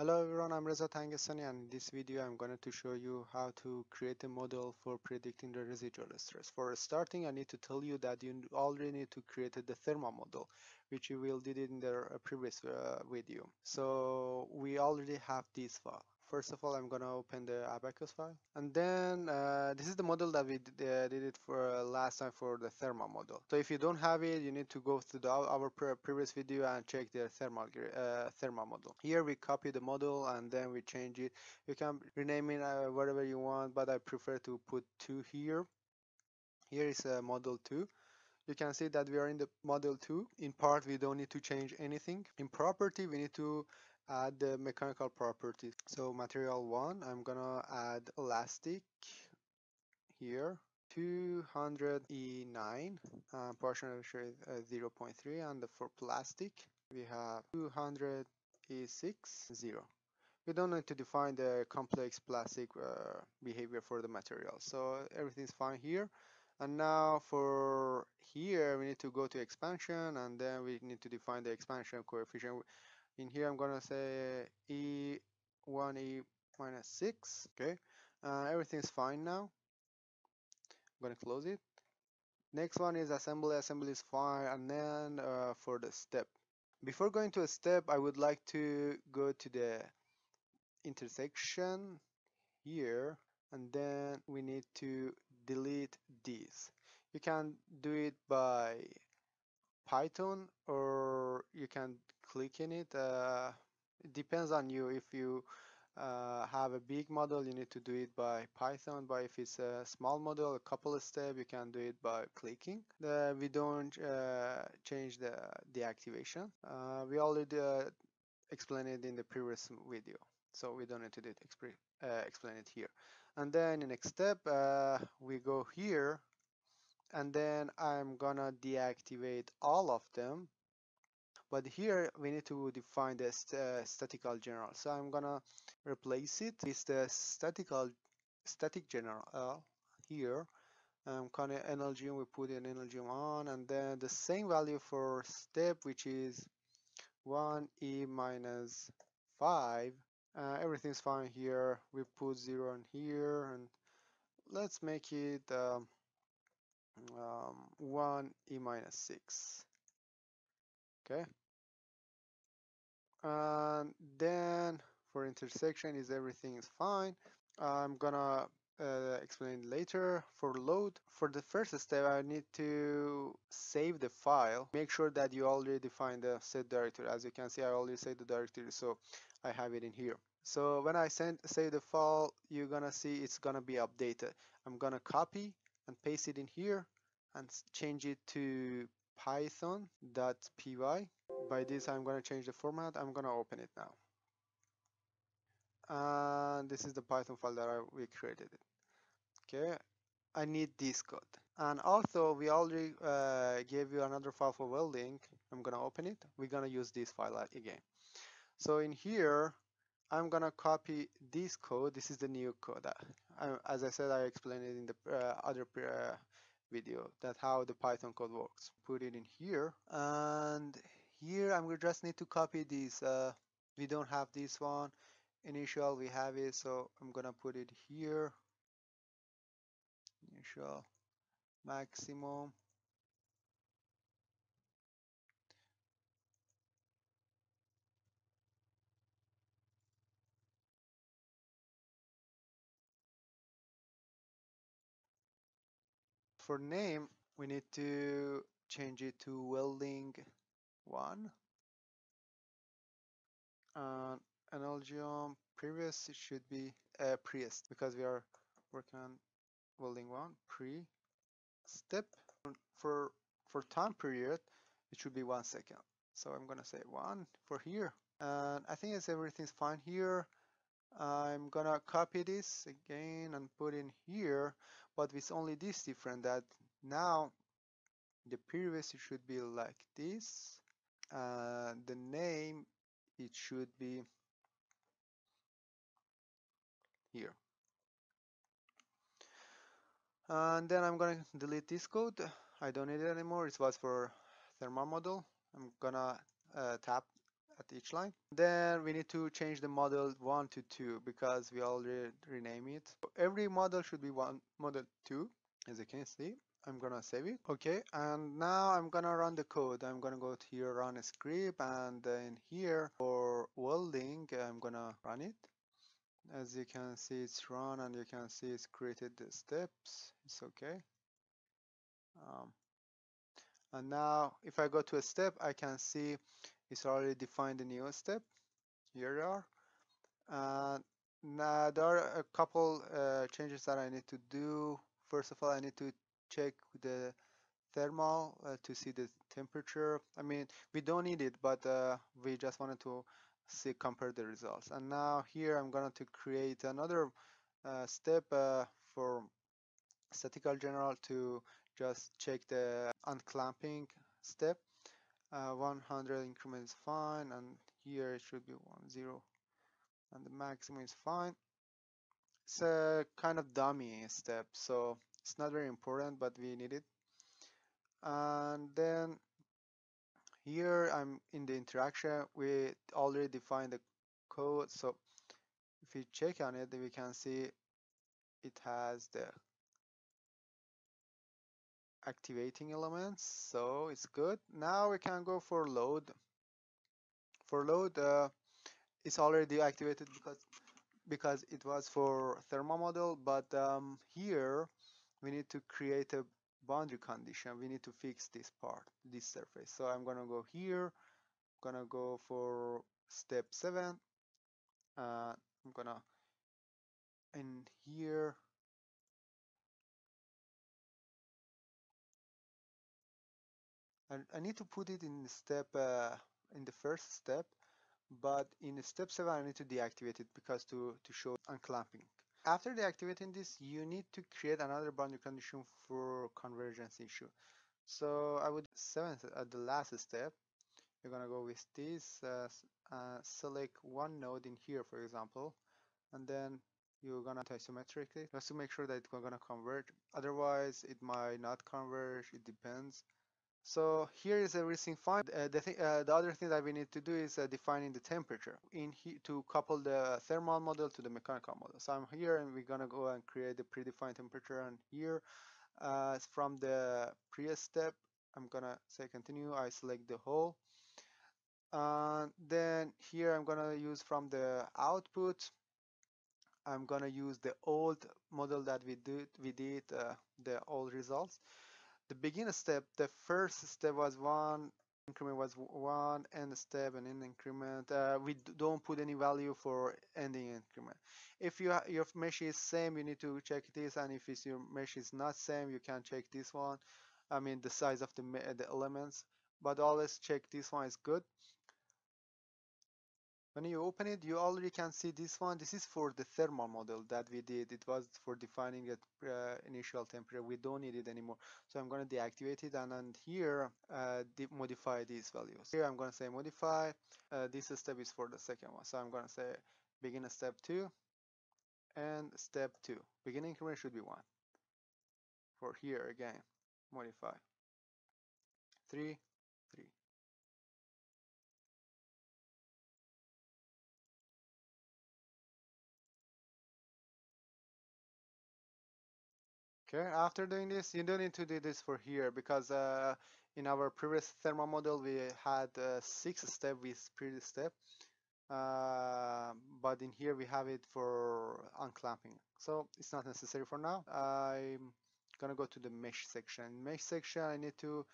Hello everyone, I'm Reza Tangestani and in this video I'm going to show you how to create a model for predicting the residual stress. For starting I need to tell you that you already need to create the thermal model which you will did in the uh, previous uh, video. So we already have this file. First of all, I'm gonna open the Abaqus file, and then uh, this is the model that we did, uh, did it for uh, last time for the thermal model. So if you don't have it, you need to go to the, our pre previous video and check the thermal uh, thermal model. Here we copy the model and then we change it. You can rename it uh, whatever you want, but I prefer to put two here. Here is a model two you can see that we are in the model 2 in part we don't need to change anything in property we need to add the mechanical properties. So material one, I'm gonna add elastic here 200E9 uh, portion of is uh, 0.3 and for plastic we have 200E6 0 we don't need to define the complex plastic uh, behavior for the material so everything's fine here. And now for here we need to go to expansion and then we need to define the expansion coefficient in here I'm gonna say e1 e minus 6 okay? Uh, everything's fine now. I'm gonna close it. Next one is assembly. Assembly is fine. And then uh, for the step. Before going to a step I would like to go to the interaction here. And then we need to delete these you can do it by Python or you can click in it. Uh, it depends on you. If you uh, have a big model, you need to do it by Python. But if it's a small model, a couple of steps, you can do it by clicking. The, we don't uh, change the, the activation. Uh, we already uh, explained it in the previous video. So we don't need to do it, uh, explain it here. And then the next step, we go here and then I'm gonna deactivate all of them but here we need to define the st uh, statical general. So I'm gonna replace it with the statical static general uh, here. Um, kind of NLGEOM we put an NLGEOM on and then the same value for step which is 1 e minus 5 uh, everything's fine here. We put 0 in here and let's make it um, um, 1 e minus 6 okay. And then for interaction is everything is fine. I'm gonna uh, explain later. For load for the first step I need to save the file. Make sure that you already define the set directory. As you can see I already saved the directory so I have it in here. So when I send save the file you're gonna see it's gonna be updated. I'm gonna copy and paste it in here and change it to python.py by this I'm going to change the format. I'm going to open it now. And this is the python file that I, we created okay I need this code. And also we already uh, gave you another file for welding. I'm gonna open it. We're gonna use this file again. So in here I'm gonna copy this code. This is the new code. I, as I said I explained it in the uh, other uh, video that how the Python code works. Put it in here and here I'm just need to copy this. Uh, we don't have this one initial we have it so I'm gonna put it here initial maximum for name, we need to change it to welding one. And NLGEOM previous, it should be uh, priest because we are working on welding one pre step for for time period it should be one second. So I'm gonna say one for here. And I think it's everything's fine here I'm gonna copy this again and put in here but with only this different that now the previous should be like this uh, the name it should be here. And then I'm gonna delete this code. I don't need it anymore. It was for thermal model. I'm gonna uh, tap at each line. Then we need to change the model 1 to 2 because we already rename it. Every model should be one model 2 as you can see. I'm gonna save it. Okay, and now I'm gonna run the code. I'm gonna go to here, run a script, and then here for welding, I'm gonna run it. As you can see, it's run, and you can see it's created the steps. It's okay. Um, and now if I go to a step I can see it's already defined a new step. Here they are. And now there are a couple uh, changes that I need to do. First of all I need to check the thermal uh, to see the temperature. I mean we don't need it but uh, we just wanted to see compare the results. And now here I'm going to create another uh, step uh, for statical general to just check the unclamping step uh, 100 increment is fine and here it should be 1 0 and the maximum is fine. It's a kind of dummy step so it's not very important but we need it. And then here I'm in the interaction. We already defined the code so if we check on it we can see it has the activating elements so it's good. Now we can go for load. For load uh, it's already activated because because it was for thermal model but um, here we need to create a boundary condition. We need to fix this part this surface. So I'm gonna go here I'm gonna go for step 7 uh, I'm gonna in here I need to put it in step uh, in the first step but in step 7 I need to deactivate it because to to show unclamping. After deactivating this you need to create another boundary condition for convergence issue. So I would seventh at the last step you're gonna go with this uh, uh, select one node in here for example and then you're gonna isometrically just to make sure that it's gonna converge. Otherwise it might not converge. It depends so here is everything fine. Uh, the, th uh, the other thing that we need to do is uh, defining the temperature in to couple the thermal model to the mechanical model. So I'm here and we're gonna go and create the predefined temperature and here uh, from the previous step I'm gonna say continue. I select the whole and then here I'm gonna use from the output I'm gonna use the old model that we did we did uh, the old results the beginning step, the first step was one, increment was one, end step and end increment. Uh, we don't put any value for ending increment. If you your mesh is same, you need to check this, and if it's your mesh is not same, you can check this one. I mean the size of the the elements, but always check this one is good when you open it you already can see this one. This is for the thermal model that we did. It was for defining the uh, initial temperature. We don't need it anymore. So I'm going to deactivate it and, here uh, modify these values. Here I'm going to say modify. Uh, this step is for the second one. So I'm going to say begin step 2 and step 2 beginning increment should be 1 for here again modify. 3 Okay, after doing this, you don't need to do this for here because uh, in our previous thermal model we had uh, six step with previous step, uh, but in here we have it for unclamping. So it's not necessary for now. I'm gonna go to the mesh section. Mesh section, I need to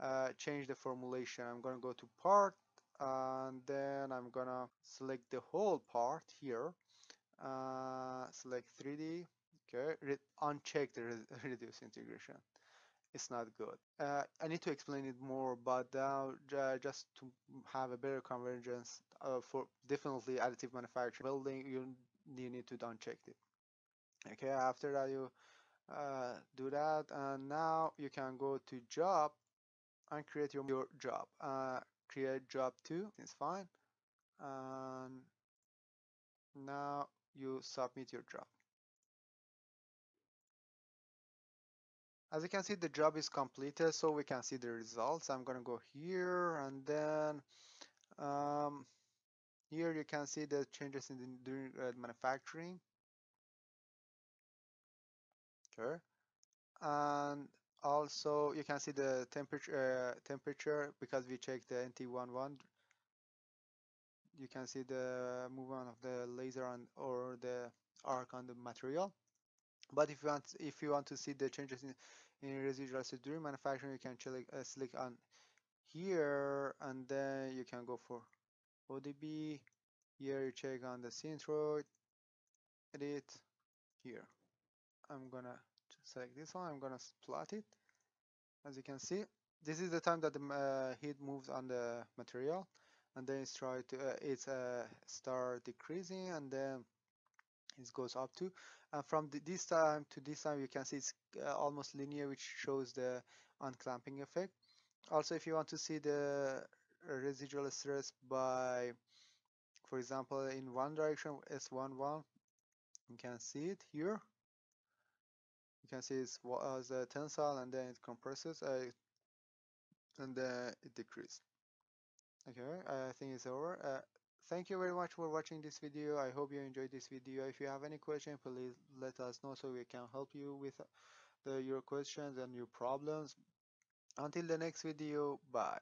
uh, change the formulation. I'm gonna go to part and then I'm gonna select the whole part here. Uh, select 3D okay Re uncheck the re reduce integration. It's not good. Uh, I need to explain it more but now uh, just to have a better convergence uh, for definitely additive manufacturing building you, you need to uncheck it. Okay after that you uh, do that and now you can go to job and create your, your job. Uh, create job 2 it's fine. And now you submit your job As you can see, the job is completed, so we can see the results. I'm gonna go here and then Um, here you can see the changes in the, during uh, manufacturing. Okay, and also you can see the temperature uh, temperature because we checked the NT11 you can see the movement of the laser on or the arc on the material but if you want if you want to see the changes in, in residual acid during manufacturing you can click, uh, select on here and then you can go for ODB here you check on the centroid. Edit. Here. I'm gonna select this one. I'm gonna plot it. As you can see this is the time that the uh, heat moves on the material and then it's try to uh, it's uh, start decreasing and then it goes up to. And from the, this time to this time you can see it's uh, almost linear which shows the unclamping effect. Also if you want to see the residual stress by for example in one direction S11 you can see it here. You can see it's as a tensile and then it compresses uh, and then it decreases. Okay i think it's over. Uh, thank you very much for watching this video. I hope you enjoyed this video. If you have any question please let us know so we can help you with the, your questions and your problems. Until the next video bye